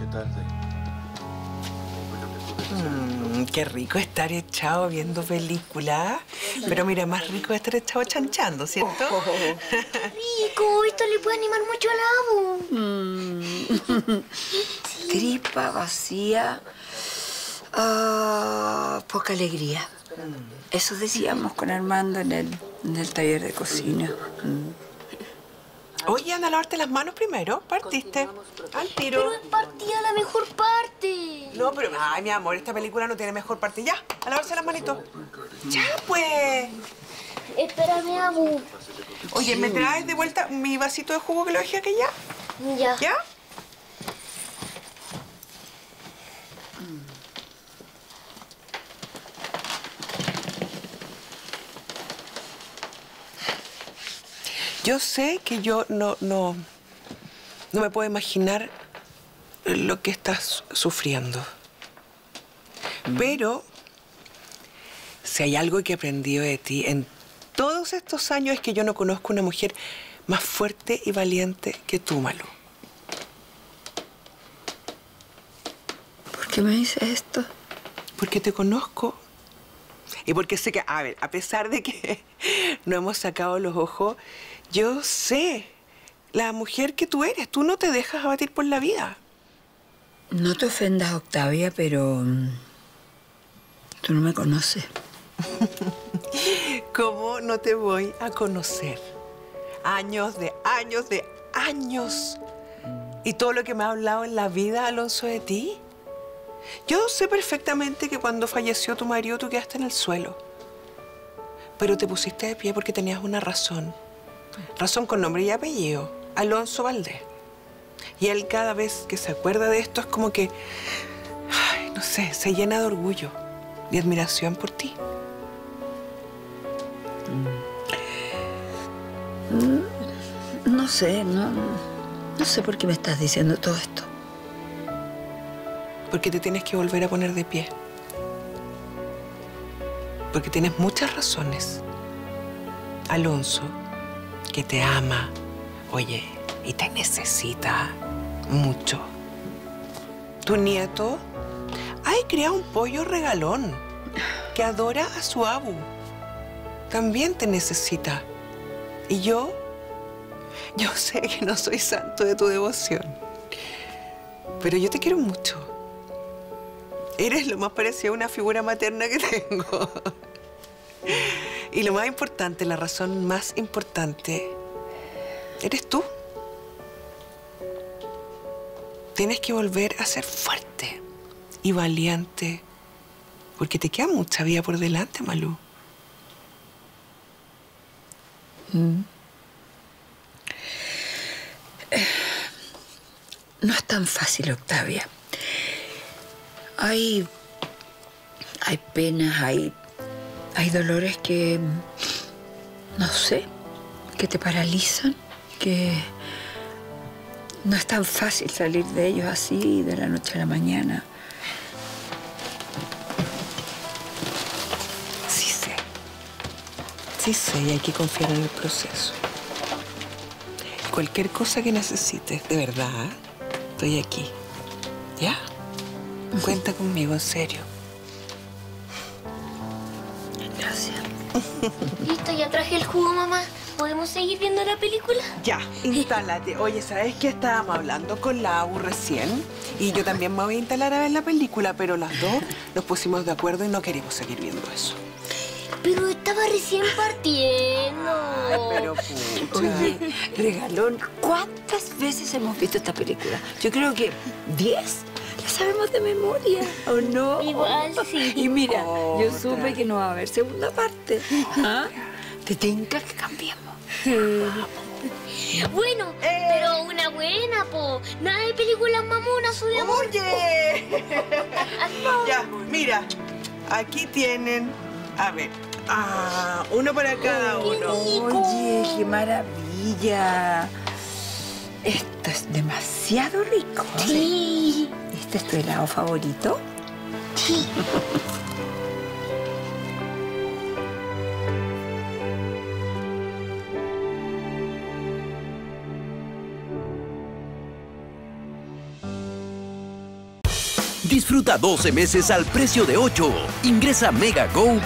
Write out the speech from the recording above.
¿Qué tarde? Mm, qué rico estar echado viendo películas. Pero mira, más rico estar echado chanchando, ¿cierto? Rico, esto le puede animar mucho al abo. Tripa vacía, ah, poca alegría. Eso decíamos con Armando en el, en el taller de cocina. Mm. Oye, anda a lavarte las manos primero. Partiste. Al tiro. Pero es partida la mejor parte. No, pero... Ay, mi amor, esta película no tiene mejor parte. Ya, a lavarse las manitos. Ya, pues. Espérame, Abu. Oye, ¿me traes de vuelta mi vasito de jugo que lo dejé aquí ya? Ya. ¿Ya? Yo sé que yo no, no, no me puedo imaginar lo que estás sufriendo. Pero si hay algo que he aprendido de ti en todos estos años es que yo no conozco una mujer más fuerte y valiente que tú, Malu. ¿Por qué me dices esto? Porque te conozco. Y porque sé que, a ver, a pesar de que no hemos sacado los ojos, yo sé la mujer que tú eres. Tú no te dejas abatir por la vida. No te ofendas, Octavia, pero mm, tú no me conoces. ¿Cómo no te voy a conocer? Años de años de años. ¿Y todo lo que me ha hablado en la vida, Alonso, de ti? Yo sé perfectamente que cuando falleció tu marido tú quedaste en el suelo. Pero te pusiste de pie porque tenías una razón. Razón con nombre y apellido. Alonso Valdés. Y él cada vez que se acuerda de esto es como que, ay, no sé, se llena de orgullo y admiración por ti. No sé, no, no sé por qué me estás diciendo todo esto. Porque te tienes que volver a poner de pie. Porque tienes muchas razones. Alonso, que te ama, oye, y te necesita mucho. Tu nieto, ay, crea un pollo regalón que adora a su abu. También te necesita. Y yo, yo sé que no soy santo de tu devoción. Pero yo te quiero mucho. Eres lo más parecido a una figura materna que tengo. Y lo más importante, la razón más importante, eres tú. Tienes que volver a ser fuerte y valiente, porque te queda mucha vida por delante, Malú. No es tan fácil, Octavia. Hay. Hay penas, hay. Hay dolores que. No sé. que te paralizan, que. No es tan fácil salir de ellos así de la noche a la mañana. Sí sé. Sí sé y hay que confiar en el proceso. Cualquier cosa que necesites, de verdad, estoy aquí. ¿Ya? Cuenta conmigo, en serio. Gracias. Listo, ya traje el jugo, mamá. ¿Podemos seguir viendo la película? Ya, instálate. Oye, ¿sabes qué? Estábamos hablando con la AU recién y yo también me voy a instalar a ver la película, pero las dos nos pusimos de acuerdo y no queremos seguir viendo eso. Pero estaba recién partiendo. Ay, pero pucha. Oye, regalón, ¿cuántas veces hemos visto esta película? Yo creo que diez. La sabemos de memoria, ¿o no? Igual, sí. Y mira, yo Otra. supe que no va a haber segunda parte. ¿Ah? ¿Te tinca que cambiemos? Bueno, pero una buena, po. Nada de películas mamonas amor. ¡Oye! ya, mira, aquí tienen, a ver, ah, uno para cada uno. Oye, qué maravilla. Esto es demasiado rico. Sí. ¿Este es tu helado favorito? Sí. Disfruta 12 meses al precio de 8. Ingresa a megago.cl.